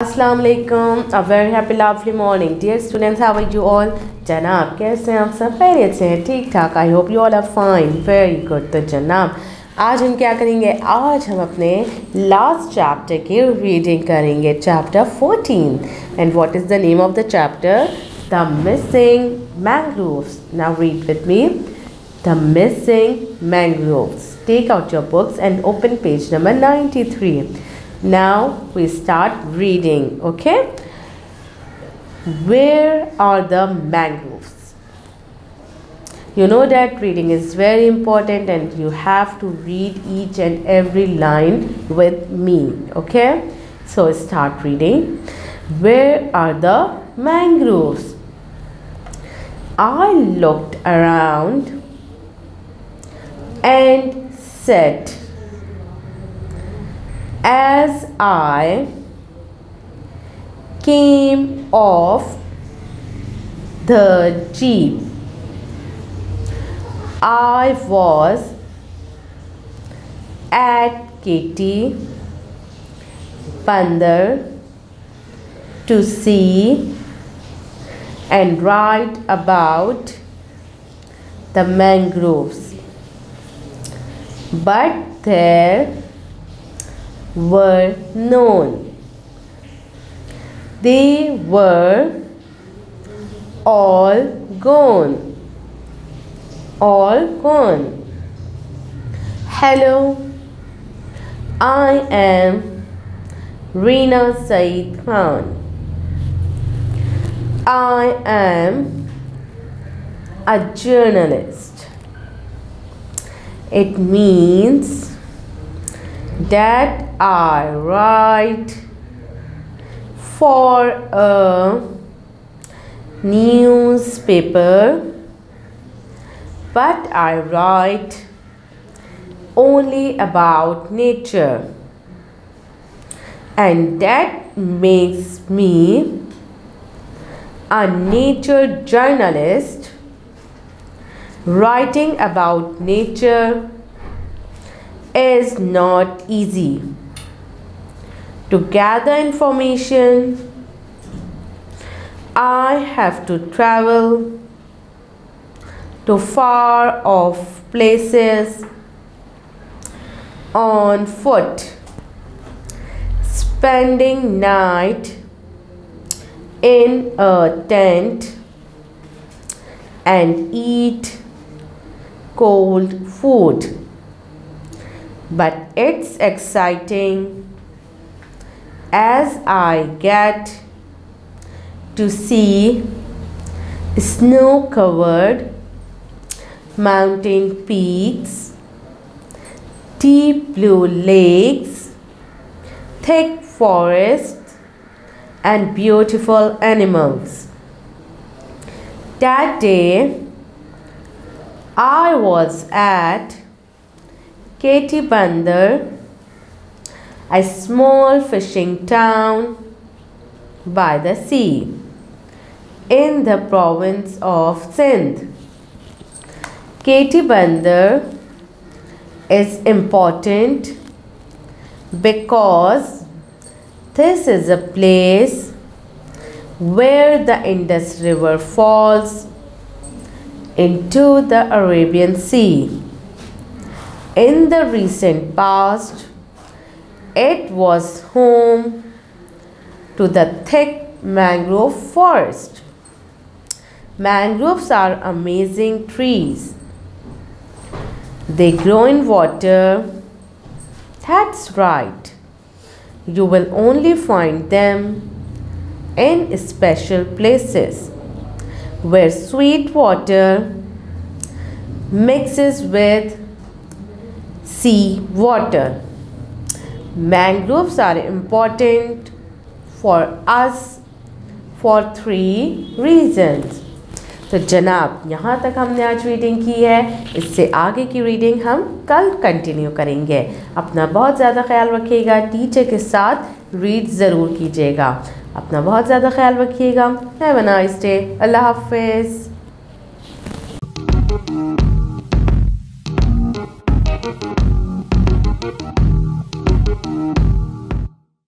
Assalamu alaikum a very happy lovely morning dear students how are you all जनाब कैसे हैं आप सब खैरियत से हैं ठीक ठाक I hope you all are fine very good तो जनाब आज हम क्या करेंगे आज हम अपने लास्ट चैप्टर की रीडिंग करेंगे chapter 14 and what is the name of the chapter the missing mangroves now read with me the missing mangroves take out your books and open page number 93 now we start reading okay? Where are the mangroves? You know that reading is very important and you have to read each and every line with me okay? So start reading. Where are the mangroves? I looked around and said as I came off the jeep, I was at Keti Bandar to see and write about the mangroves. But there were known. They were all gone. All gone. Hello, I am Rina Saeed Khan. I am a journalist. It means that I write for a newspaper but I write only about nature. And that makes me a nature journalist writing about nature is not easy to gather information, I have to travel to far off places on foot, spending night in a tent and eat cold food. But it's exciting as I get to see snow covered mountain peaks, deep blue lakes, thick forests, and beautiful animals. That day, I was at Keti Bandar a small fishing town by the sea in the province of Sindh. Keti Bandar is important because this is a place where the Indus River falls into the Arabian Sea. In the recent past, it was home to the thick mangrove forest. Mangroves are amazing trees. They grow in water. That's right. You will only find them in special places where sweet water mixes with sea water. Mangroves are important for us for three reasons. तो जनाब, यहाँ तक हमने आज reading की है। इससे आगे की रीडिंग हम कल कंटिन्यू करेंगे। अपना बहुत ज़्यादा ख्याल रखिएगा। टीचर के साथ रीड ज़रूर कीजिएगा। अपना बहुत ज़्यादा ख्याल रखिएगा। है नाइस डे अल्लाह हाफिज़।